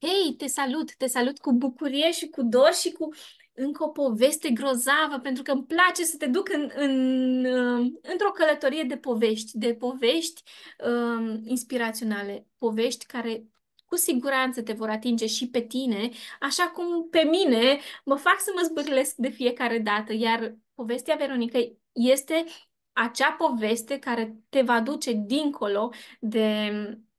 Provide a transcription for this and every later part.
Hei, te salut, te salut cu bucurie și cu dor și cu încă o poveste grozavă, pentru că îmi place să te duc în, în, uh, într-o călătorie de povești, de povești um, inspiraționale, povești care cu siguranță te vor atinge și pe tine, așa cum pe mine mă fac să mă zbârlesc de fiecare dată, iar povestea Veronica este acea poveste care te va duce dincolo de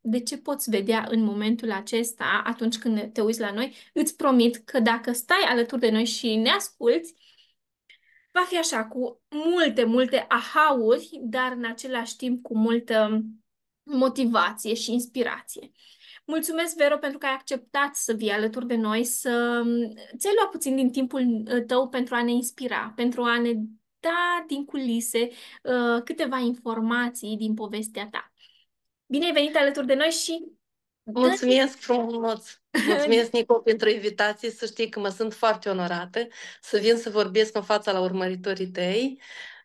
de ce poți vedea în momentul acesta, atunci când te uiți la noi, îți promit că dacă stai alături de noi și ne asculți, va fi așa, cu multe, multe ahauri, dar în același timp cu multă motivație și inspirație. Mulțumesc, Vero, pentru că ai acceptat să vii alături de noi, să ți-ai luat puțin din timpul uh, tău pentru a ne inspira, pentru a ne da din culise uh, câteva informații din povestea ta. Bine ai venit alături de noi și... Mulțumesc frumos! Mulțumesc, Nico, pentru invitație. Să știi că mă sunt foarte onorată să vin să vorbesc în fața la urmăritorii tăi.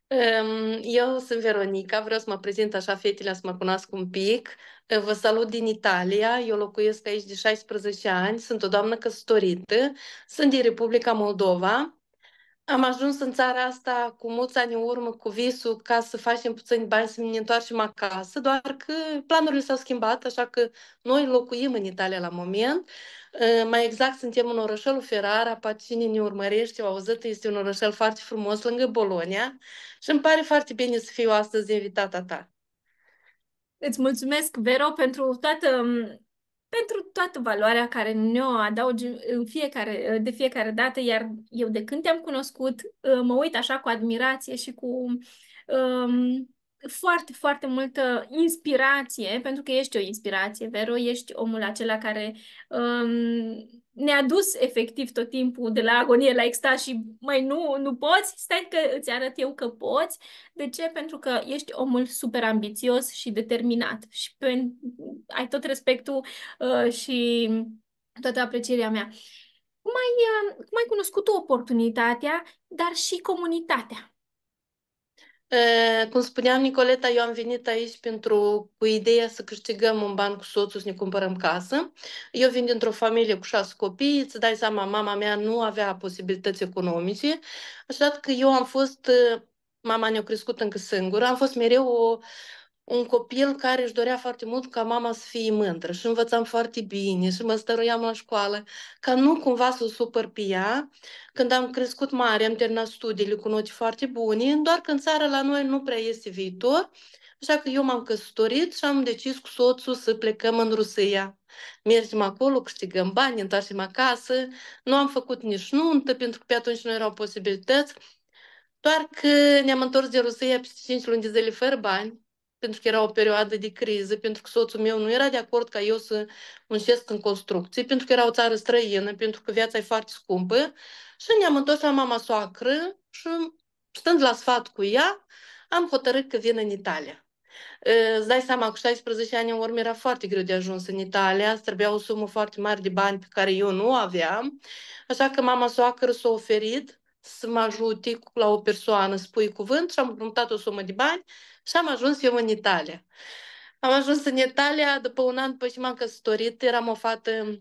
Ehm, eu sunt Veronica, vreau să mă prezint așa fetele să mă cunosc un pic. Vă salut din Italia, eu locuiesc aici de 16 ani, sunt o doamnă căsătorită, sunt din Republica Moldova. Am ajuns în țara asta cu mulți ani în urmă cu visul ca să facem puțini bani să ne întoarcem acasă, doar că planurile s-au schimbat, așa că noi locuim în Italia la moment. Uh, mai exact, suntem în orășelul Ferrara, poate cine ne urmărește, au auzit, este un orășel foarte frumos lângă Bologna și îmi pare foarte bine să fiu astăzi invitata ta. Îți mulțumesc, Vero, pentru toată pentru toată valoarea care ne-o adaugi în fiecare, de fiecare dată, iar eu de când te-am cunoscut, mă uit așa cu admirație și cu um, foarte, foarte multă inspirație, pentru că ești o inspirație, Vero, ești omul acela care um, ne-a dus efectiv tot timpul de la agonie la extaz și mai nu, nu poți, stai că îți arăt eu că poți. De ce? Pentru că ești omul super ambițios și determinat și pe, ai tot respectul uh, și toată aprecierea mea. Cum ai, uh, cum ai cunoscut tu oportunitatea, dar și comunitatea? Cum spuneam Nicoleta, eu am venit aici pentru cu ideea să câștigăm un ban cu soțul să ne cumpărăm casă. Eu vin dintr-o familie cu șase copii, îți dai seama, mama mea nu avea posibilități economice, așa că eu am fost, mama ne-a crescut încă singură, am fost mereu o, un copil care își dorea foarte mult ca mama să fie mândră și învățam foarte bine și mă stăruiam la școală, ca nu cumva să o supăr pe ea. Când am crescut mare, am terminat studiile cu note foarte bune, doar că în țară la noi nu prea este viitor, așa că eu m-am căsătorit și am decis cu soțul să plecăm în Rusia. Mergem acolo, câștigăm bani, întoarcem acasă. Nu am făcut nici nuntă, pentru că pe atunci nu erau posibilități. Doar că ne-am întors de Rusia peste 5 luni de zile fără bani pentru că era o perioadă de criză, pentru că soțul meu nu era de acord ca eu să muncesc în construcții, pentru că era o țară străină, pentru că viața e foarte scumpă. Și ne-am întors la mama soacră și stând la sfat cu ea, am hotărât că vin în Italia. Îți dai seama, cu 16 ani în urmă era foarte greu de ajuns în Italia, îți trebuia o sumă foarte mare de bani pe care eu nu aveam, așa că mama soacră s-a oferit să mă ajute la o persoană, spui cuvânt și am împrumutat o sumă de bani și am ajuns eu în Italia. Am ajuns în Italia după un an după ce m-am căsătorit, eram o fată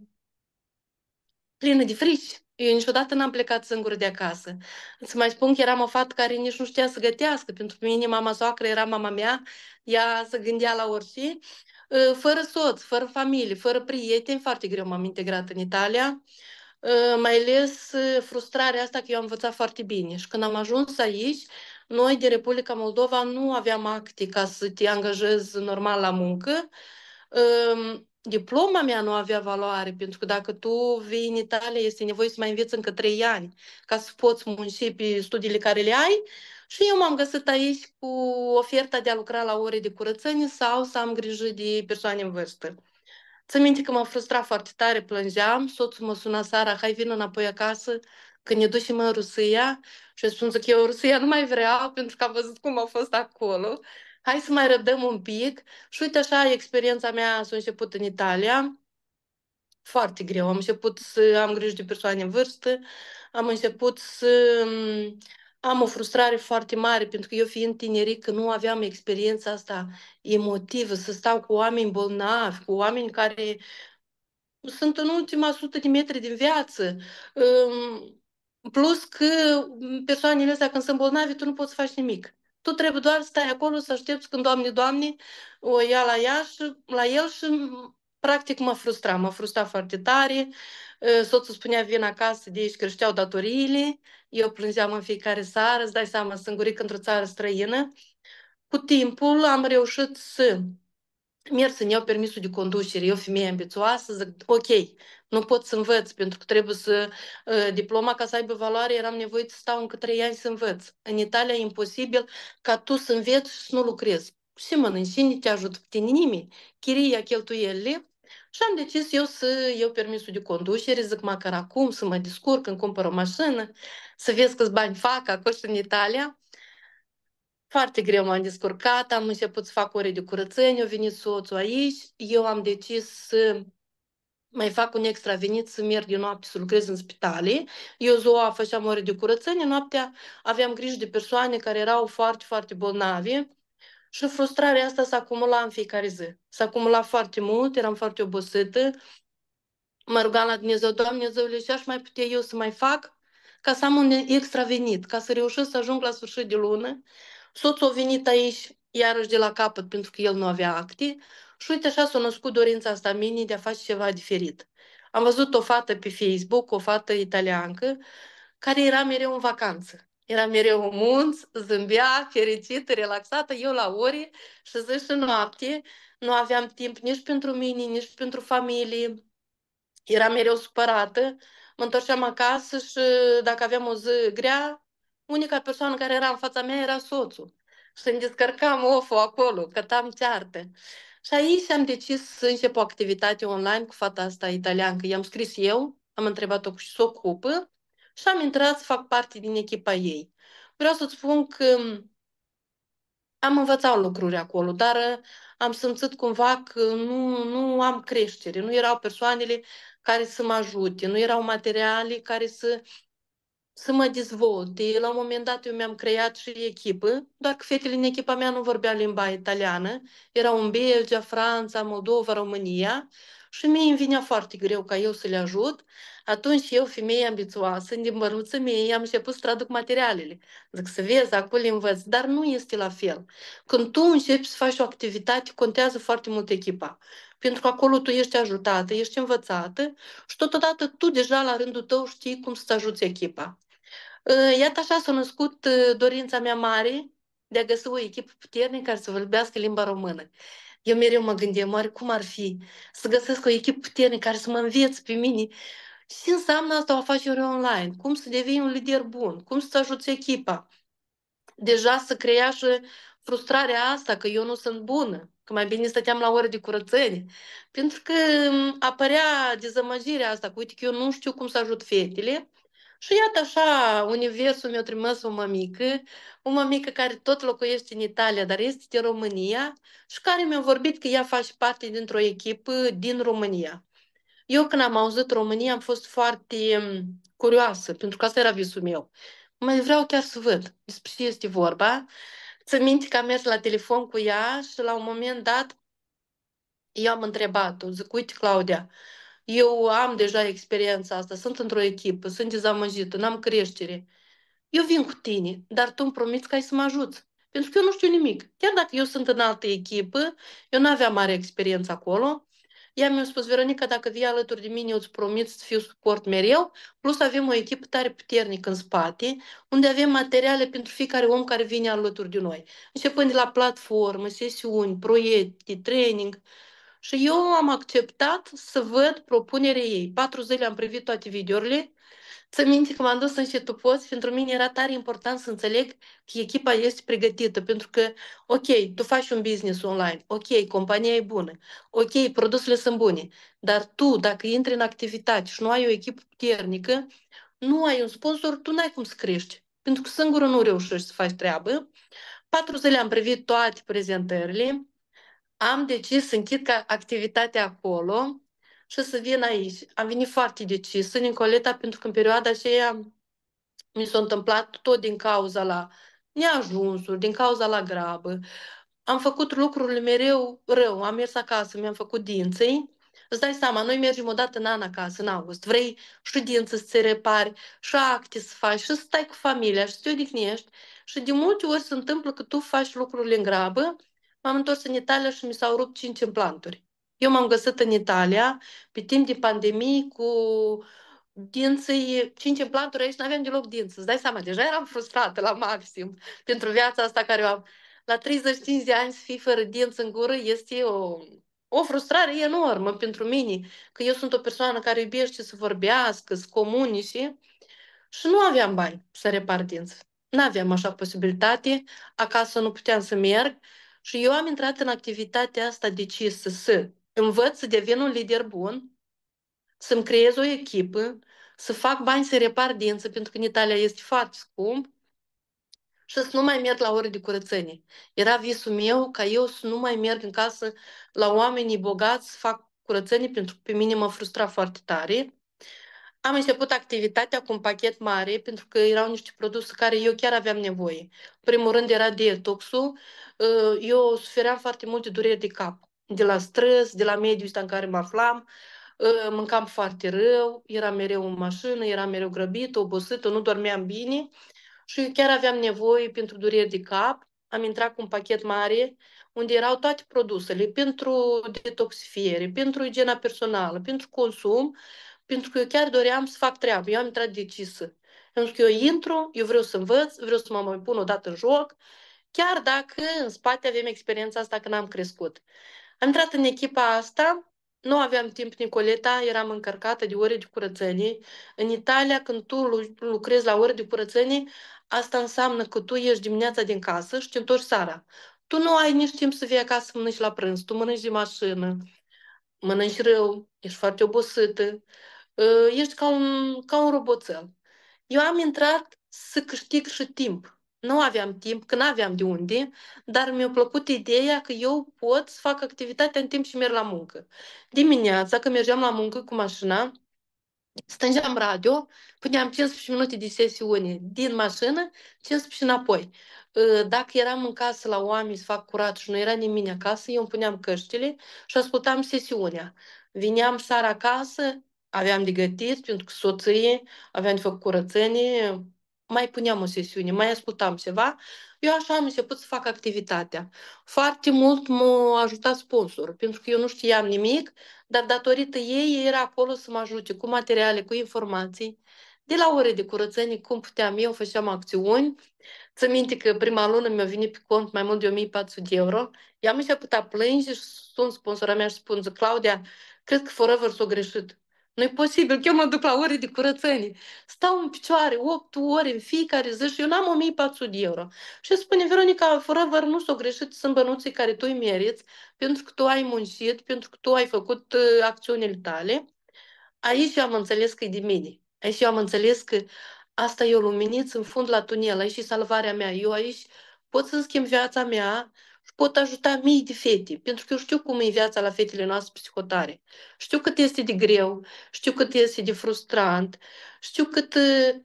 plină de frici. Eu niciodată n-am plecat singură de acasă. Să mai spun că eram o fată care nici nu știa să gătească. Pentru mine mama soacră era mama mea, ea se gândea la orice. Ă, fără soț, fără familie, fără prieteni, foarte greu m-am integrat în Italia. Ă, mai ales ă, frustrarea asta că eu am învățat foarte bine. Și când am ajuns aici, noi de Republica Moldova nu aveam acte ca să te angajezi normal la muncă. Diploma mea nu avea valoare, pentru că dacă tu vii în Italia, este nevoie să mai înveți încă trei ani ca să poți munci pe studiile care le ai. Și eu m-am găsit aici cu oferta de a lucra la ore de curățenie sau să am grijă de persoane în vârstă. Ți minte că m-a frustrat foarte tare, plângeam, soțul mă suna seara, hai vină înapoi acasă, când ne ducem în Rusia și spun că eu Rusia nu mai vreau pentru că am văzut cum a fost acolo. Hai să mai răbdăm un pic. Și uite așa, experiența mea s-a început în Italia. Foarte greu. Am început să am grijă de persoane în vârstă, am început să mm, am o frustrare foarte mare, pentru că eu fiind tinerică nu aveam experiența asta emotivă, să stau cu oameni bolnavi, cu oameni care sunt în ultima sută de metri din viață. Um, plus că persoanele astea când sunt bolnavi, tu nu poți să faci nimic. Tu trebuie doar să stai acolo, să aștepți când, Doamne, Doamne, o ia la ea și la el și practic mă frustra, mă frustra foarte tare. Soțul spunea, vin acasă, de aici creșteau datoriile, eu plângeam în fiecare seară, îți dai seama, sânguric într-o țară străină. Cu timpul am reușit să merg să-mi iau permisul de conducere, eu femeie ambițioasă, zic, ok, nu pot să învăț, pentru că trebuie să, uh, diploma ca să aibă valoare, eram nevoit să stau încă trei ani să învăț. În Italia e imposibil ca tu să înveți și să nu lucrezi. Și mănânci, cine te ajută pe tine? Nimeni. Chiria cheltuielile, și am decis eu să iau permisul de conducere, zic măcar acum să mă descurc, când cumpăr o mașină, să vezi câți bani fac acolo în Italia. Foarte greu m-am descurcat, am început să fac ore de curățenie, a venit soțul aici, eu am decis să mai fac un extra venit să merg de noapte să lucrez în spitale. Eu ziua făceam ore de curățenie, noaptea aveam grijă de persoane care erau foarte, foarte bolnavi și frustrarea asta s-a acumulat în fiecare zi. S-a acumulat foarte mult, eram foarte obosită. Mă rugam la Dumnezeu, Doamne, Dumnezeule, ce aș mai putea eu să mai fac ca să am un extra venit, ca să reușesc să ajung la sfârșit de lună. Soțul a venit aici iarăși de la capăt pentru că el nu avea acte și uite așa s-a născut dorința asta mini de a face ceva diferit. Am văzut o fată pe Facebook, o fată italiancă, care era mereu în vacanță. Era mereu în munți, zâmbea, fericită, relaxată, eu la ore și zi și noapte. Nu aveam timp nici pentru mine, nici pentru familie. Era mereu supărată. Mă întorceam acasă și dacă aveam o zi grea, unica persoană care era în fața mea era soțul. Și îmi descărcam oful acolo, cătam ceartă. Și aici am decis să încep o activitate online cu fata asta italiancă. I-am scris eu, am întrebat-o și să ocupă și am intrat să fac parte din echipa ei. Vreau să-ți spun că am învățat lucruri acolo, dar am simțit cumva că nu, nu am creștere, nu erau persoanele care să mă ajute, nu erau materiale care să să mă dezvolte. La un moment dat eu mi-am creat și echipă, doar că fetele în echipa mea nu vorbeau limba italiană. Erau în Belgia, Franța, Moldova, România și mie îmi vinea foarte greu ca eu să le ajut. Atunci eu, femeie ambițioasă, în măruță mie, am început să traduc materialele. Zic să vezi, acolo învăț, dar nu este la fel. Când tu începi să faci o activitate, contează foarte mult echipa. Pentru că acolo tu ești ajutată, ești învățată și totodată tu deja la rândul tău știi cum să-ți ajuți echipa. Iată așa s-a născut dorința mea mare de a găsi o echipă puternică care să vorbească limba română. Eu mereu mă gândeam, oare cum ar fi să găsesc o echipă puternică care să mă învețe pe mine ce înseamnă asta o afacere online, cum să devii un lider bun, cum să ajuți echipa. Deja să crea și frustrarea asta că eu nu sunt bună, că mai bine stăteam la ore de curățenie. Pentru că apărea dezamăgirea asta, că uite că eu nu știu cum să ajut fetele, și iată așa, universul mi-a trimis o mămică, o mămică care tot locuiește în Italia, dar este din România și care mi-a vorbit că ea face parte dintr-o echipă din România. Eu când am auzit România am fost foarte mm, curioasă, pentru că asta era visul meu. Mai vreau chiar să văd despre ce este vorba. Ți minte că am mers la telefon cu ea și la un moment dat eu am întrebat-o, zic, uite Claudia, eu am deja experiența asta, sunt într-o echipă, sunt dezamăgită, n-am creștere. Eu vin cu tine, dar tu îmi promiți că ai să mă ajuți. Pentru că eu nu știu nimic. Chiar dacă eu sunt în altă echipă, eu nu aveam mare experiență acolo. Ea mi-a spus, Veronica, dacă vii alături de mine, eu îți promit să fiu suport mereu, plus avem o echipă tare puternică în spate, unde avem materiale pentru fiecare om care vine alături de noi. Începând de la platformă, sesiuni, proiecte, training, și eu am acceptat să văd propunerea ei. Patru zile am privit toate videourile. Să minte că m-am dus în tu poți, pentru mine era tare important să înțeleg că echipa este pregătită, pentru că, ok, tu faci un business online, ok, compania e bună, ok, produsele sunt bune, dar tu, dacă intri în activitate și nu ai o echipă puternică, nu ai un sponsor, tu n-ai cum să crești, pentru că singurul nu reușești să faci treabă. Patru zile am privit toate prezentările, am decis să închid ca activitatea acolo și să vin aici. Am venit foarte decis în Nicoleta pentru că în perioada aceea mi s-a întâmplat tot din cauza la neajunsuri, din cauza la grabă. Am făcut lucrurile mereu rău. Am mers acasă, mi-am făcut dinții Îți dai seama, noi mergem o dată în an acasă, în august, vrei și dință să ți repari, și acte să faci, și să stai cu familia, și să te odihnești. Și de multe ori se întâmplă că tu faci lucrurile în grabă. M-am întors în Italia și mi s-au rupt cinci implanturi. Eu m-am găsit în Italia pe timp de pandemie cu dinții, cinci implanturi aici, nu aveam deloc dinți. Îți dai seama, deja eram frustrată la maxim pentru viața asta care o am. La 35 de ani să fii fără dinți în gură este o, o frustrare enormă pentru mine, că eu sunt o persoană care iubește să vorbească, să comunice și nu aveam bani să repar dinți. Nu aveam așa posibilitate, acasă nu puteam să merg și eu am intrat în activitatea asta decisă să învăț să devin un lider bun, să-mi creez o echipă, să fac bani să repar dință, pentru că în Italia este foarte scump, și să nu mai merg la ore de curățenie. Era visul meu ca eu să nu mai merg în casă la oamenii bogați să fac curățenie, pentru că pe mine mă frustra foarte tare. Am început activitatea cu un pachet mare, pentru că erau niște produse care eu chiar aveam nevoie. În primul rând era detoxul. Eu sufeream foarte mult de dureri de cap, de la stres, de la mediul ăsta în care mă aflam mâncam foarte rău, eram mereu în mașină, eram mereu grăbită, obosită, nu dormeam bine și chiar aveam nevoie pentru dureri de cap. Am intrat cu un pachet mare unde erau toate produsele pentru detoxifiere, pentru igiena personală, pentru consum, pentru că eu chiar doream să fac treabă. Eu am intrat decisă. Pentru că eu intru, eu vreau să învăț, vreau să mă mai pun o dată în joc, chiar dacă în spate avem experiența asta când am crescut. Am intrat în echipa asta nu aveam timp, Nicoleta, eram încărcată de ore de curățenie. În Italia, când tu lucrezi la ore de curățenie, asta înseamnă că tu ieși dimineața din casă și te întorci seara. Tu nu ai nici timp să vii acasă să mănânci la prânz, tu mănânci de mașină, mănânci rău, ești foarte obosită, ă, ești ca un, ca un roboțel. Eu am intrat să câștig și timp nu aveam timp, că nu aveam de unde, dar mi-a plăcut ideea că eu pot să fac activitatea în timp și merg la muncă. Dimineața, când mergeam la muncă cu mașina, stângeam radio, puneam 15 minute de sesiune din mașină, 15 înapoi. Ă, dacă eram în casă la oameni să fac curat și nu era nimeni acasă, eu îmi puneam căștile și ascultam sesiunea. Vineam seara acasă, aveam de gătit, pentru că soție, aveam de făcut curățenie, mai puneam o sesiune, mai ascultam ceva, eu așa am început să fac activitatea. Foarte mult m-a ajutat sponsorul, pentru că eu nu știam nimic, dar datorită ei era acolo să mă ajute cu materiale, cu informații. De la ore de curățenie, cum puteam eu, făceam acțiuni. Ță minte că prima lună mi-a venit pe cont mai mult de 1400 de euro. Eu am început a plânge și sun sponsora mea și spun, Claudia, cred că Forever s-a greșit. Nu e posibil că eu mă duc la ore de curățenie. Stau în picioare 8 ore în fiecare zi și eu n-am 1400 de euro. Și spune, Veronica, forever nu s-o greșit, sunt bănuții care tu îi meriți, pentru că tu ai muncit, pentru că tu ai făcut uh, acțiunile tale. Aici eu am înțeles că e de mine. Aici eu am înțeles că asta e o luminiță în fund la tunel, aici e salvarea mea. Eu aici pot să schimb viața mea și pot ajuta mii de fete, pentru că eu știu cum e viața la fetele noastre psihotare. Știu cât este de greu, știu cât este de frustrant, știu cât,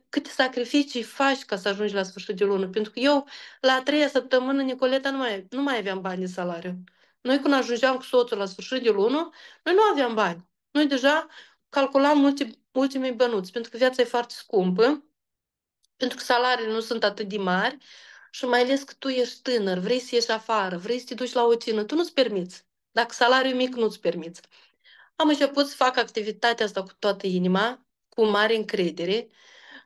câte sacrificii faci ca să ajungi la sfârșit de lună. Pentru că eu, la a treia săptămână, Nicoleta, nu mai, nu mai aveam bani de salariu. Noi când ajungeam cu soțul la sfârșit de lună, noi nu aveam bani. Noi deja calculam ultim, ultimii bănuți, pentru că viața e foarte scumpă, pentru că salariile nu sunt atât de mari și mai ales că tu ești tânăr, vrei să ieși afară, vrei să te duci la o cină, tu nu-ți permiți. Dacă salariul e mic, nu-ți permiți. Am început să fac activitatea asta cu toată inima, cu mare încredere.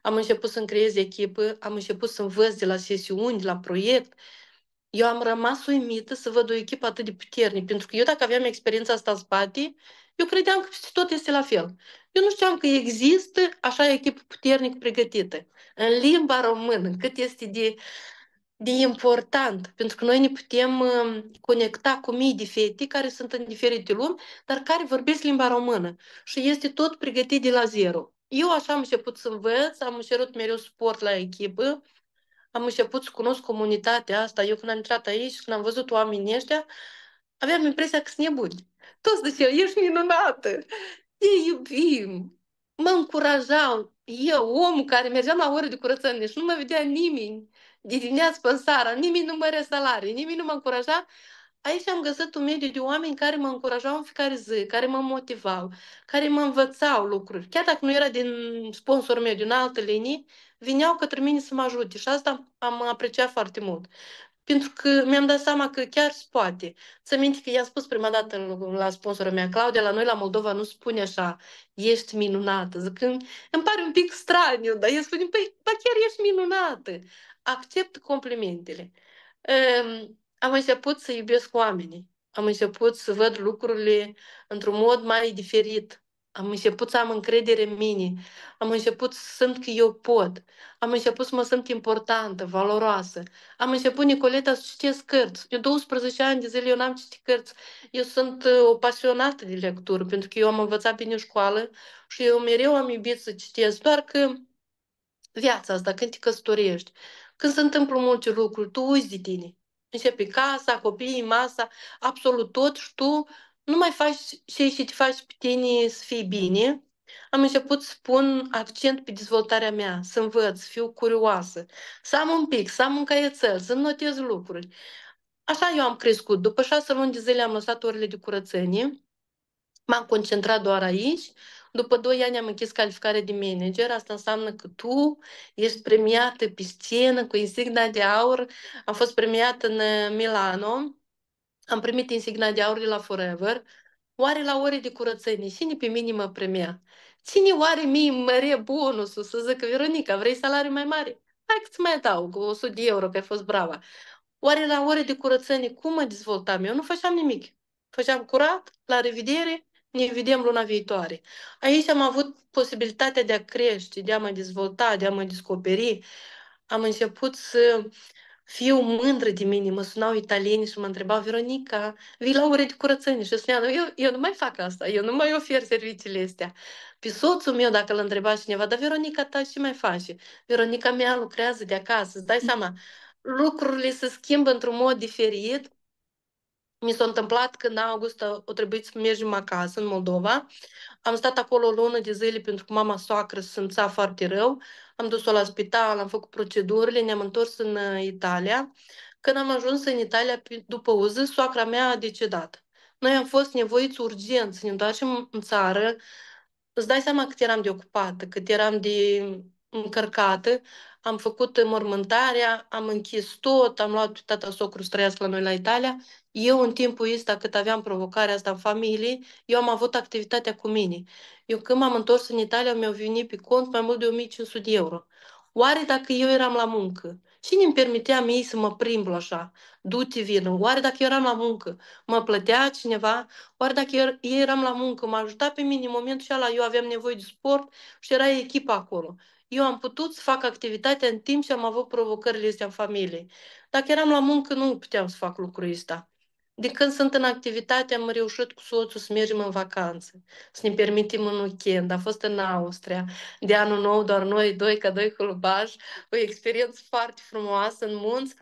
Am început să-mi creez echipă, am început să învăț de la sesiuni, de la proiect. Eu am rămas uimită să văd o echipă atât de puternică, pentru că eu dacă aveam experiența asta în spate, eu credeam că tot este la fel. Eu nu știam că există așa echipă puternic pregătită. În limba română, cât este de de important, pentru că noi ne putem um, conecta cu mii de fete care sunt în diferite lumi, dar care vorbesc limba română și este tot pregătit de la zero. Eu așa am început să învăț, am cerut mereu suport la echipă, am început să cunosc comunitatea asta. Eu când am intrat aici și când am văzut oamenii ăștia, aveam impresia că sunt nebuni. Toți ziceau, ești minunată, te iubim, mă încurajau. Eu, omul care mergeam la ore de curățenie și nu mă vedea nimeni, de dimineață până seara, nimeni nu mă salarii, nimeni nu mă încuraja, Aici am găsit un mediu de oameni care mă încurajau în fiecare zi, care mă motivau, care mă învățau lucruri. Chiar dacă nu era din sponsorul meu, din altă linie, vineau către mine să mă ajute și asta am apreciat foarte mult. Pentru că mi-am dat seama că chiar se poate. Să minte că i-am spus prima dată la sponsorul mea, Claudia, la noi la Moldova nu spune așa, ești minunată. Zic, îmi pare un pic straniu, dar el spune, păi, ba chiar ești minunată. Accept complimentele. Um, am început să iubesc oamenii. Am început să văd lucrurile într-un mod mai diferit. Am început să am încredere în mine. Am început să simt că eu pot. Am început să mă simt importantă, valoroasă. Am început, Nicoleta, să citesc cărți. Eu 12 ani de zile eu n-am citit cărți. Eu sunt uh, o pasionată de lectură, pentru că eu am învățat bine în școală și eu mereu am iubit să citesc. Doar că viața asta, când te căsătorești, când se întâmplă multe lucruri, tu uiți de tine. Începe casa, copiii, masa, absolut tot și tu nu mai faci ce și te faci pe tine să fii bine. Am început să pun accent pe dezvoltarea mea, să învăț, să fiu curioasă, să am un pic, să am un caietel, să notez lucruri. Așa eu am crescut. După șase luni de zile am lăsat orele de curățenie, m-am concentrat doar aici după doi ani am închis calificarea de manager, asta înseamnă că tu ești premiată pe scenă cu insigna de aur. Am fost premiată în uh, Milano, am primit insigna de aur de la Forever. Oare la ore de curățenie, cine pe mine mă premia? Cine oare mie mărie bonusul să zică, Veronica, vrei salariu mai mare? Hai că-ți mai adaug 100 de euro, că ai fost brava. Oare la ore de curățenie, cum mă dezvoltam? Eu nu făceam nimic. Făceam curat, la revedere, ne vedem luna viitoare. Aici am avut posibilitatea de a crește, de a mă dezvolta, de a mă descoperi. Am început să fiu mândră de mine. Mă sunau italieni și mă întrebau, Veronica, vii la ore de curățenie? Și spuneam, eu, eu nu mai fac asta, eu nu mai ofer serviciile astea. Pe soțul meu, dacă îl întreba cineva, dar Veronica ta ce mai face? Veronica mea lucrează de acasă, îți dai seama, lucrurile se schimbă într-un mod diferit mi s-a întâmplat că în august a trebuit să mergem acasă, în Moldova. Am stat acolo o lună de zile pentru că mama soacră se simțea foarte rău. Am dus-o la spital, am făcut procedurile, ne-am întors în uh, Italia. Când am ajuns în Italia, după o zi, soacra mea a decedat. Noi am fost nevoiți urgent să ne întoarcem în țară. Îți dai seama cât eram de ocupată, cât eram de încărcată. Am făcut mormântarea, am închis tot, am luat tata socru să trăiască la noi la Italia eu, în timpul ăsta, cât aveam provocarea asta în familie, eu am avut activitatea cu mine. Eu, când m-am întors în Italia, mi-au venit pe cont mai mult de 1500 de euro. Oare dacă eu eram la muncă, cine îmi permitea mie să mă primblu așa? Du-te, vină. Oare dacă eu eram la muncă, mă plătea cineva? Oare dacă eu eram la muncă, m-a ajutat pe mine în momentul ăla, eu aveam nevoie de sport și era echipa acolo. Eu am putut să fac activitatea în timp și am avut provocările astea în familie. Dacă eram la muncă, nu puteam să fac lucrul ăsta. De când sunt în activitate, am reușit cu soțul să mergem în vacanță, să ne permitem un weekend. A fost în Austria, de anul nou, doar noi doi, ca doi hulubași, o experiență foarte frumoasă în munți.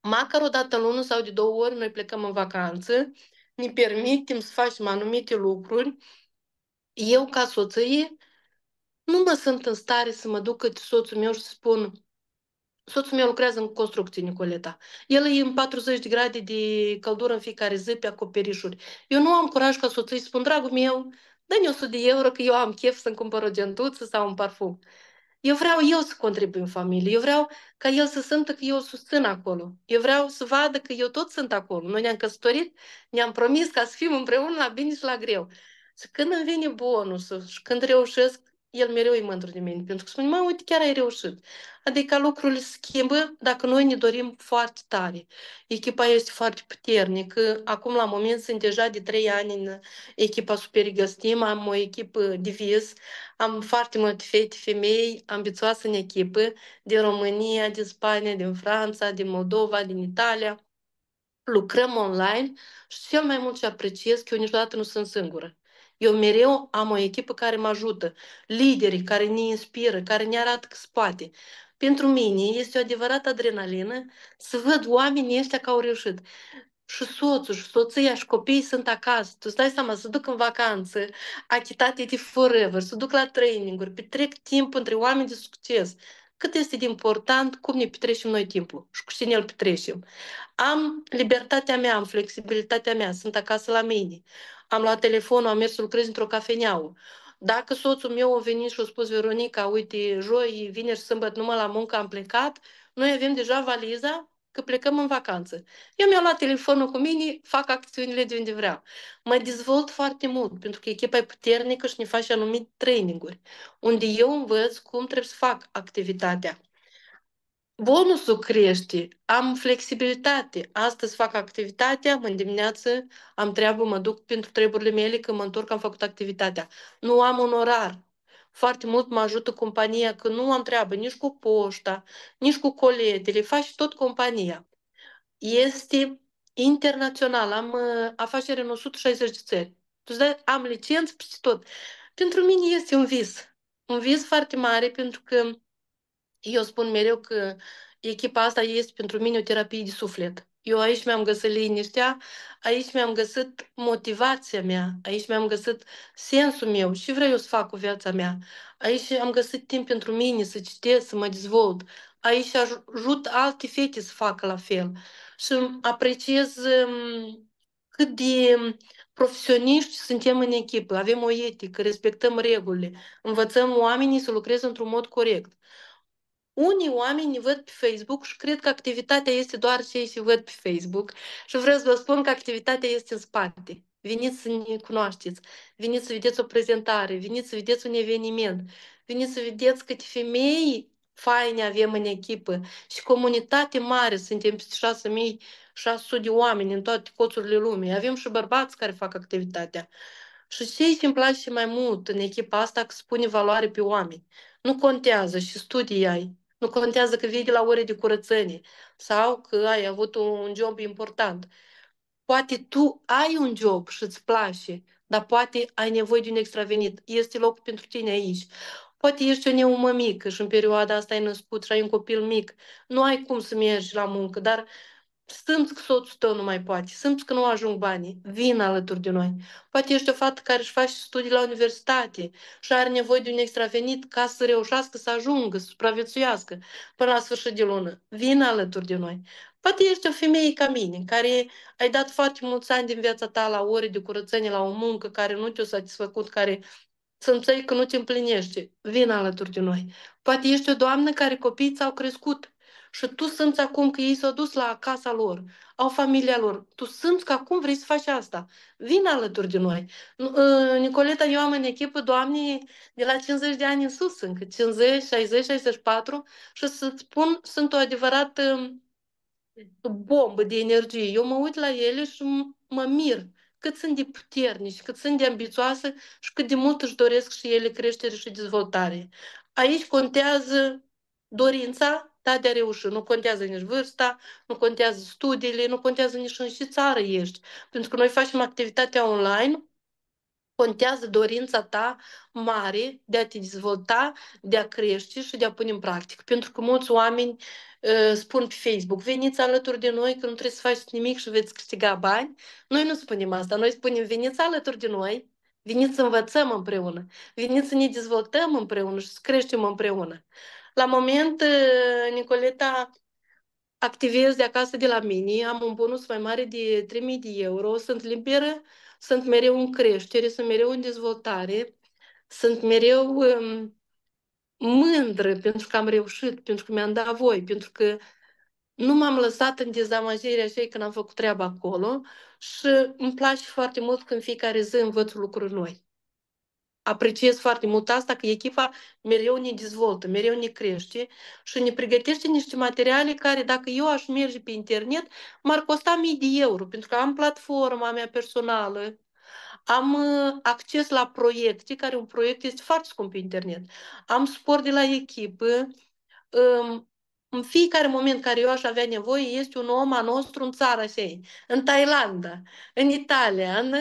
Măcar o dată în lună sau de două ori noi plecăm în vacanță, ne permitem să facem anumite lucruri. Eu, ca soție, nu mă sunt în stare să mă duc către soțul meu și să spun Soțul meu lucrează în construcții, Nicoleta. El e în 40 de grade de căldură în fiecare zi pe acoperișuri. Eu nu am curaj ca soțul să spun, dragul meu, dă-mi 100 de euro că eu am chef să-mi cumpăr o gentuță sau un parfum. Eu vreau eu să contribui în familie. Eu vreau ca el să simtă că eu o susțin acolo. Eu vreau să vadă că eu tot sunt acolo. Noi ne-am căsătorit, ne-am promis ca să fim împreună la bine și la greu. Și când îmi vine bonusul și când reușesc el mereu e mândru de mine, pentru că spune, mă, uite, chiar ai reușit. Adică lucrurile se schimbă dacă noi ne dorim foarte tare. Echipa este foarte puternică. Acum, la moment, sunt deja de trei ani în echipa Super Găstim. Am o echipă de vis. Am foarte multe fete, femei ambițioase în echipă, din România, din Spania, din Franța, din Moldova, din Italia. Lucrăm online și cel mai mult ce apreciez că eu niciodată nu sunt singură. Eu mereu am o echipă care mă ajută, lideri care ne inspiră, care ne arată că spate. Pentru mine este o adevărată adrenalină să văd oamenii ăștia că au reușit. Și soțul, și soția, și copiii sunt acasă. Tu îți dai seama, să duc în vacanță, achitate de forever, să duc la traininguri, petrec timp între oameni de succes. cât este de important cum ne petrecem noi timpul și cu cine îl petrecem. Am libertatea mea, am flexibilitatea mea, sunt acasă la mine. Am luat telefonul, am mers să lucrez într-o cafeneaua. Dacă soțul meu a venit și a spus, Veronica, uite, joi, vineri, sâmbătă, numai la muncă am plecat, noi avem deja valiza că plecăm în vacanță. Eu mi-am luat telefonul cu mine, fac acțiunile de unde vreau. Mă dezvolt foarte mult, pentru că echipa e puternică și ne face anumite traininguri, unde eu învăț cum trebuie să fac activitatea. Bonusul crește, am flexibilitate. Astăzi fac activitatea, mă dimineață am treabă, mă duc pentru treburile mele, când mă întorc am făcut activitatea. Nu am un orar. Foarte mult mă ajută compania că nu am treabă nici cu poșta, nici cu coletele, faci tot compania. Este internațional, am uh, afacere în 160 de țări. Tu dai, am licență peste tot. Pentru mine este un vis. Un vis foarte mare pentru că eu spun mereu că echipa asta este pentru mine o terapie de suflet. Eu aici mi-am găsit liniștea, aici mi-am găsit motivația mea, aici mi-am găsit sensul meu și vreau eu să fac cu viața mea. Aici am găsit timp pentru mine să citesc, să mă dezvolt. Aici ajut alte fete să facă la fel. Și apreciez um, cât de profesioniști suntem în echipă, avem o etică, respectăm regulile, învățăm oamenii să lucreze într-un mod corect. Unii oameni văd pe Facebook și cred că activitatea este doar ce se văd pe Facebook și vreau să vă spun că activitatea este în spate. Veniți să ne cunoașteți, veniți să vedeți o prezentare, veniți să vedeți un eveniment, veniți să vedeți câte femei faine avem în echipă și comunitate mare, suntem peste 6.600 de oameni în toate coțurile lumii. Avem și bărbați care fac activitatea. Și ce îmi place mai mult în echipa asta, că spune valoare pe oameni. Nu contează și studii ai, nu contează că vii de la ore de curățenie sau că ai avut un job important. Poate tu ai un job și îți place, dar poate ai nevoie de un extravenit. Este loc pentru tine aici. Poate ești o neumă mică și în perioada asta ai născut și ai un copil mic. Nu ai cum să mergi la muncă, dar simți că soțul tău nu mai poate, simți că nu ajung banii, vin alături de noi. Poate ești o fată care își face studii la universitate și are nevoie de un extravenit ca să reușească să ajungă, să supraviețuiască până la sfârșit de lună. Vin alături de noi. Poate ești o femeie ca mine, care ai dat foarte mulți ani din viața ta la ore de curățenie, la o muncă care nu te-a satisfăcut, care să că nu te împlinește. Vin alături de noi. Poate ești o doamnă care copiii ți-au crescut și tu simți acum că ei s-au dus la casa lor, au familia lor. Tu simți că acum vrei să faci asta. Vin alături de noi. Ă, Nicoleta, eu am în echipă doamne de la 50 de ani în sus, încă 50, 60, 64 și să-ți spun, sunt o adevărată bombă de energie. Eu mă uit la ele și mă mir cât sunt de puternici, cât sunt de ambițioase și cât de mult își doresc și ele creștere și dezvoltare. Aici contează dorința ta de a reuși. Nu contează nici vârsta, nu contează studiile, nu contează nici în ce țară ești. Pentru că noi facem activitatea online, contează dorința ta mare de a te dezvolta, de a crește și de a pune în practică. Pentru că mulți oameni uh, spun pe Facebook, veniți alături de noi că nu trebuie să faceți nimic și veți câștiga bani. Noi nu spunem asta, noi spunem veniți alături de noi, veniți să învățăm împreună, veniți să ne dezvoltăm împreună și să creștem împreună. La moment, uh, Nicoleta, activez de acasă de la mine, am un bonus mai mare de 3.000 de euro, sunt liberă, sunt mereu în creștere, sunt mereu în dezvoltare, sunt mereu um, mândră pentru că am reușit, pentru că mi-am dat voi, pentru că nu m-am lăsat în dezamăgirea aceea când am făcut treaba acolo și îmi place foarte mult când fiecare zi învăț lucruri noi apreciez foarte mult asta, că echipa mereu ne dezvoltă, mereu ne crește și ne pregătește niște materiale care, dacă eu aș merge pe internet, m-ar costa mii de euro, pentru că am platforma mea personală, am uh, acces la proiecte, care un proiect este foarte scump pe internet. Am suport de la echipă, um, în fiecare moment care eu aș avea nevoie, este un om a nostru în țara aceea, în Thailanda, în Italia, în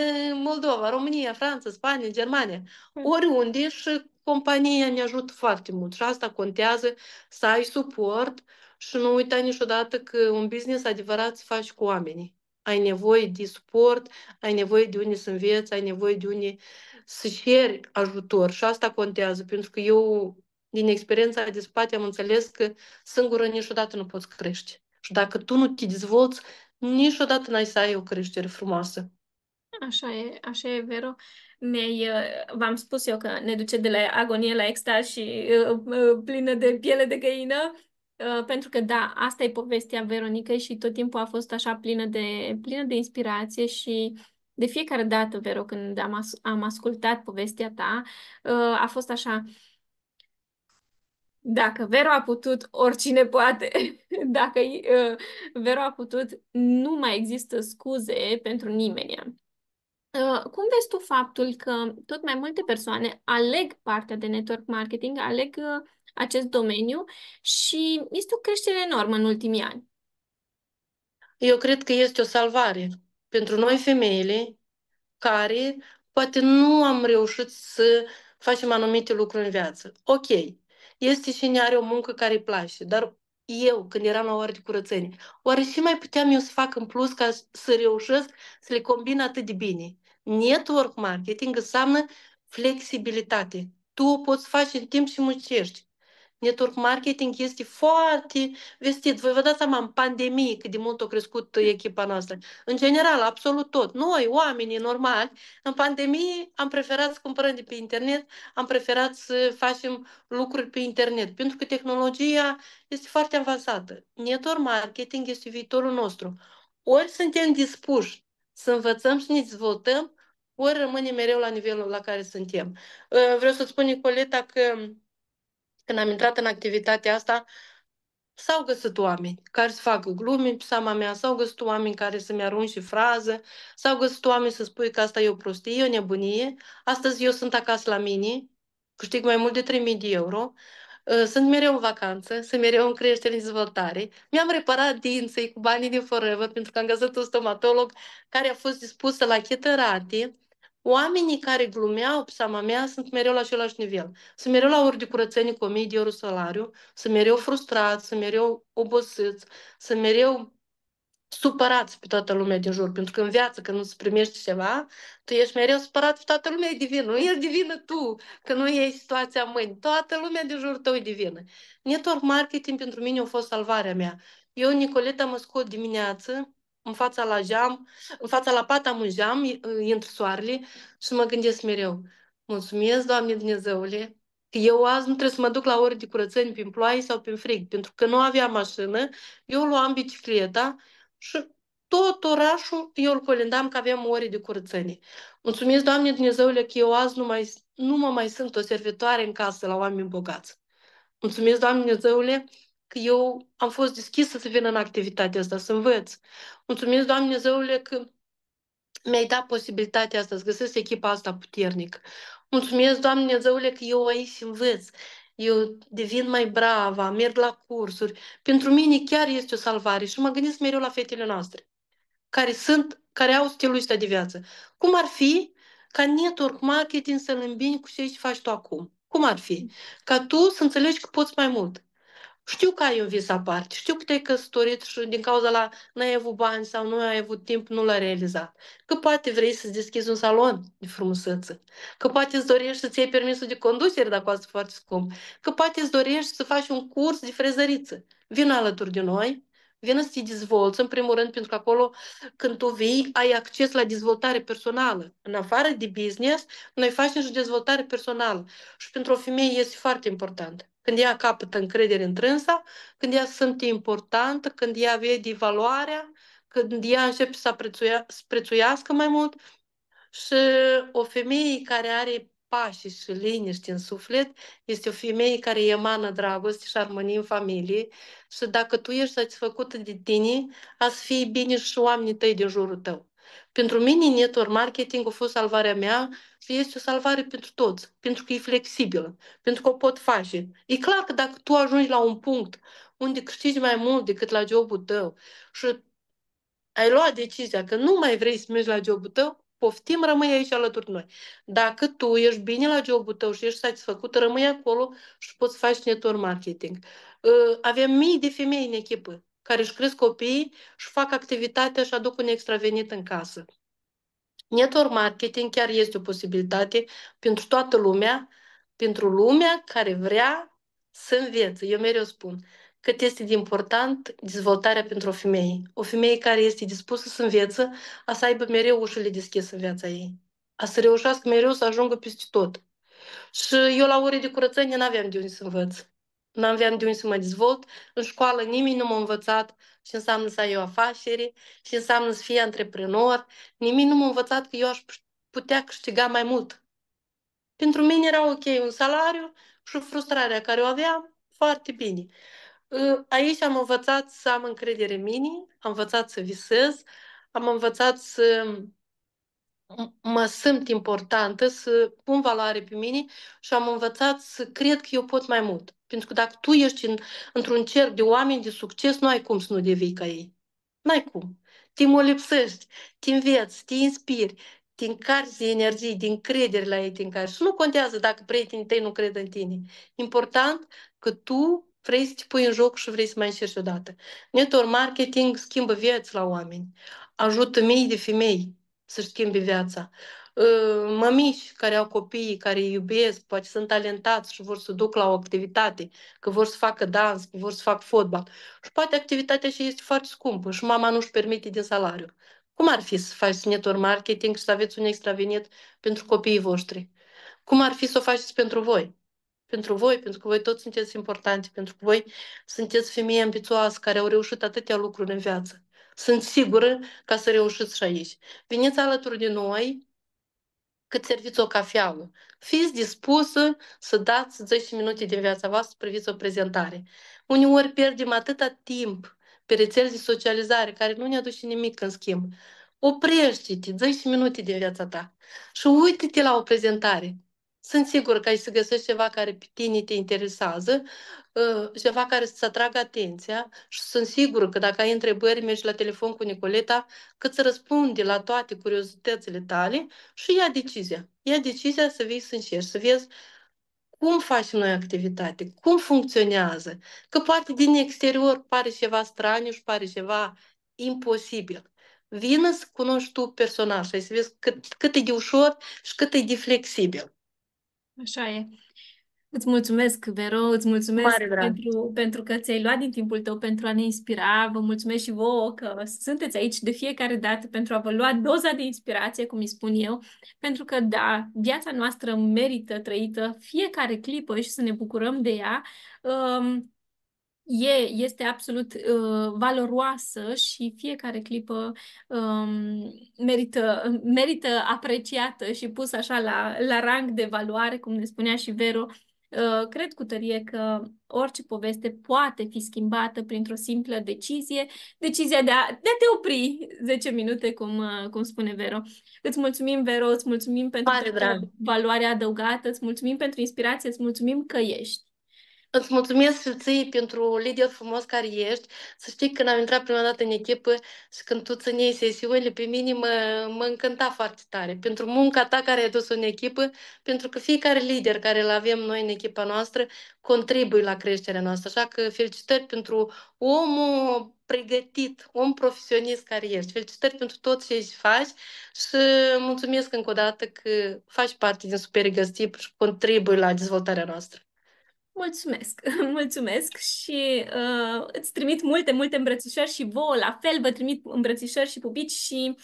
Moldova, România, Franța, Spania, Germania, hmm. oriunde și compania ne ajută foarte mult și asta contează să ai suport și nu uita niciodată că un business adevărat se faci cu oamenii. Ai nevoie de suport, ai nevoie de unde să înveți, ai nevoie de unde să ceri ajutor și asta contează, pentru că eu din experiența de spate am înțeles că singură niciodată nu poți crește. Și dacă tu nu te dezvolți, niciodată n-ai să ai o creștere frumoasă. Așa e, așa e, Vero. Mi-ai, uh, v-am spus eu că ne duce de la agonie la extaz și uh, uh, plină de piele de găină, uh, pentru că da, asta e povestea Veronicăi și tot timpul a fost așa plină de, plină de inspirație și de fiecare dată, Vero, când am, as- am ascultat povestea ta, uh, a fost așa, dacă Vero a putut, oricine poate. Dacă uh, Vero a putut, nu mai există scuze pentru nimeni. Uh, cum vezi tu faptul că tot mai multe persoane aleg partea de network marketing, aleg uh, acest domeniu și este o creștere enormă în ultimii ani? Eu cred că este o salvare pentru noi femeile care poate nu am reușit să facem anumite lucruri în viață. Ok, este cine are o muncă care îi place, dar eu, când eram la ore de curățenie, oare și mai puteam eu să fac în plus ca să reușesc să le combin atât de bine? Network marketing înseamnă flexibilitate. Tu o poți face în timp și muncești. Network marketing este foarte vestit. Voi vă dați seama, în pandemie, cât de mult a crescut echipa noastră. În general, absolut tot. Noi, oamenii normali, în pandemie am preferat să cumpărăm de pe internet, am preferat să facem lucruri pe internet, pentru că tehnologia este foarte avansată. Network marketing este viitorul nostru. Ori suntem dispuși să învățăm și ne dezvoltăm, ori rămânem mereu la nivelul la care suntem. Vreau să spun, Nicoleta, că când am intrat în activitatea asta, s-au găsit oameni care să facă glume pe seama mea, s-au găsit oameni care să-mi arunce frază, s-au găsit oameni să spui că asta e o prostie, e o nebunie. Astăzi eu sunt acasă la mine, câștig mai mult de 3.000 de euro, ă, sunt mereu în vacanță, sunt mereu în creștere în dezvoltare. Mi-am reparat dinții cu banii de Forever pentru că am găsit un stomatolog care a fost dispus să-l achită rate Oamenii care glumeau pe seama mea sunt mereu la același nivel. Sunt mereu la ori de curățenie cu 1000 de euro salariu, sunt mereu frustrați, sunt mereu obosiți, sunt mereu supărați pe toată lumea din jur. Pentru că în viață, când nu-ți primești ceva, tu ești mereu supărat pe toată lumea, e divină. Nu ești divină tu, că nu e situația mâini. Toată lumea din jur tău e divină. Network marketing pentru mine a fost salvarea mea. Eu, Nicoleta, mă scot dimineață, în fața la geam, în fața la pat am un geam, intră soarele și mă gândesc mereu, mulțumesc, Doamne Dumnezeule, că eu azi nu trebuie să mă duc la ore de curățenie prin ploaie sau prin frig, pentru că nu aveam mașină, eu luam bicicleta și tot orașul eu îl colindam că aveam ore de curățenie. Mulțumesc, Doamne Dumnezeule, că eu azi nu, mai, nu mă mai sunt o servitoare în casă la oameni bogați. Mulțumesc, Doamne Dumnezeule, că eu am fost deschisă să vin în activitatea asta, să învăț. Mulțumesc, Doamne Dumnezeule, că mi-ai dat posibilitatea asta, să găsesc echipa asta puternică. Mulțumesc, Doamne Dumnezeule, că eu aici învăț. Eu devin mai brava, merg la cursuri. Pentru mine chiar este o salvare și mă gândesc mereu la fetele noastre, care sunt, care au stilul ăsta de viață. Cum ar fi ca network marketing să-l îmbini cu ce faci tu acum? Cum ar fi? Ca tu să înțelegi că poți mai mult știu că ai un vis aparte, știu că te-ai căsătorit și din cauza la n-ai avut bani sau nu ai avut timp, nu l-ai realizat. Că poate vrei să-ți deschizi un salon de frumusețe. Că poate îți dorești să-ți iei permisul de conducere dacă costă foarte scump. Că poate îți dorești să faci un curs de frezăriță. Vin alături de noi, vină să te dezvolți, în primul rând, pentru că acolo, când tu vii, ai acces la dezvoltare personală. În afară de business, noi facem și dezvoltare personală. Și pentru o femeie este foarte important când ea capătă încredere în trânsa, când ea se simte importantă, când ea vede valoarea, când ea începe să prețuia, să prețuiască mai mult și o femeie care are pași și liniște în suflet este o femeie care emană dragoste și armonie în familie și dacă tu ești satisfăcută de tine, a să fie bine și oamenii tăi din jurul tău. Pentru mine, network marketing a fost salvarea mea și este o salvare pentru toți, pentru că e flexibilă, pentru că o pot face. E clar că dacă tu ajungi la un punct unde câștigi mai mult decât la jobul tău și ai luat decizia că nu mai vrei să mergi la jobul tău, poftim, rămâi aici alături de noi. Dacă tu ești bine la jobul tău și ești satisfăcut, rămâi acolo și poți face network marketing. Uh, avem mii de femei în echipă care își cresc copiii și fac activitatea și aduc un extra venit în casă. Network marketing chiar este o posibilitate pentru toată lumea, pentru lumea care vrea să învețe. Eu mereu spun cât este de important dezvoltarea pentru o femeie. O femeie care este dispusă să învețe, a să aibă mereu ușile deschise în viața ei. A să reușească mereu să ajungă peste tot. Și eu la ore de curățenie n-aveam de unde să învăț. N-aveam de unde să mă dezvolt. În școală nimeni nu m-a învățat și înseamnă să ai o afacere, și înseamnă să fii antreprenor. Nimeni nu m-a învățat că eu aș putea câștiga mai mult. Pentru mine era ok un salariu și frustrarea care o aveam, foarte bine. Ă, aici am învățat să am încredere în mine, am învățat să visez, am învățat să mă simt importantă, să pun valoare pe mine și am învățat să cred că eu pot mai mult. Pentru că dacă tu ești în, într-un cerc de oameni de succes, nu ai cum să nu devii ca ei. N-ai cum. Te molipsești, te înveți, te inspiri, te încarci de energie, din credere la ei te încarci. Și nu contează dacă prietenii tăi nu cred în tine. Important că tu vrei să te pui în joc și vrei să mai încerci odată. Network marketing schimbă vieți la oameni. Ajută mii de femei să-și schimbe viața. Ă, mămiși care au copii, care îi iubesc, poate sunt talentați și vor să duc la o activitate, că vor să facă dans, că vor să facă fotbal. Și poate activitatea și este foarte scumpă și mama nu-și permite din salariu. Cum ar fi să faci network marketing și să aveți un extravenit pentru copiii voștri? Cum ar fi să o faceți pentru voi? Pentru voi, pentru că voi toți sunteți importanti, pentru că voi sunteți femei ambițioase care au reușit atâtea lucruri în viață. Sunt sigură ca să reușiți și aici. Veniți alături de noi cât serviți o cafeală. Fiți dispusă să dați 10 minute din viața voastră să priviți o prezentare. Uneori pierdem atâta timp pe rețele de socializare care nu ne aduce nimic în schimb. Oprește-te 10 minute din viața ta și uite-te la o prezentare. Sunt sigur că ai să găsești ceva care pe tine te interesează, uh, ceva care să-ți atragă atenția și sunt sigur că dacă ai întrebări, mergi la telefon cu Nicoleta, că îți răspunde la toate curiozitățile tale și ia decizia. Ia decizia să vii să încerci, să vezi cum facem noi activitate, cum funcționează, că poate din exterior pare ceva straniu și pare ceva imposibil. Vină să cunoști tu personal și să vezi cât, cât e de ușor și cât e de flexibil. Așa e. Îți mulțumesc, Vero, îți mulțumesc Mare drag. pentru, pentru că ți-ai luat din timpul tău pentru a ne inspira. Vă mulțumesc și vouă că sunteți aici de fiecare dată pentru a vă lua doza de inspirație, cum îi spun eu, pentru că, da, viața noastră merită trăită fiecare clipă și să ne bucurăm de ea. Um, e, este absolut uh, valoroasă și fiecare clipă um, merită, merită apreciată și pusă așa la, la rang de valoare, cum ne spunea și Vero. Uh, cred cu tărie că orice poveste poate fi schimbată printr-o simplă decizie, decizia de a, de a te opri 10 minute, cum, uh, cum spune Vero. Îți mulțumim, Vero, îți mulțumim pentru valoarea adăugată, îți mulțumim pentru inspirație, îți mulțumim că ești. Îți mulțumesc și ție pentru lider frumos care ești. Să știi că când am intrat prima dată în echipă și când tu țineai sesiunile, pe mine mă, mă încânta foarte tare. Pentru munca ta care ai dus în echipă, pentru că fiecare lider care îl avem noi în echipa noastră contribuie la creșterea noastră. Așa că felicitări pentru omul pregătit, om profesionist care ești. Felicitări pentru tot ce faci și mulțumesc încă o dată că faci parte din Super Găstip și contribui la dezvoltarea noastră. Mulțumesc, mulțumesc și uh, îți trimit multe, multe îmbrățișări și vouă la fel vă trimit îmbrățișări și pupici și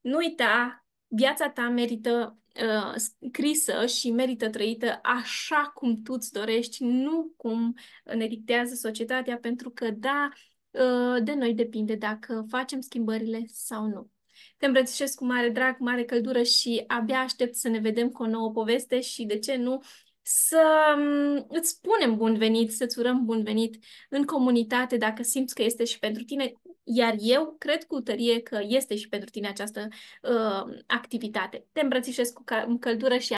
nu uita, viața ta merită uh, scrisă și merită trăită așa cum tu îți dorești, nu cum ne dictează societatea, pentru că da, uh, de noi depinde dacă facem schimbările sau nu. Te îmbrățișez cu mare drag, mare căldură și abia aștept să ne vedem cu o nouă poveste și, de ce nu, să mm, îți spunem bun venit, să-ți urăm bun venit în comunitate dacă simți că este și pentru tine, iar eu cred cu tărie că este și pentru tine această uh, activitate. Te îmbrățișez cu căldură și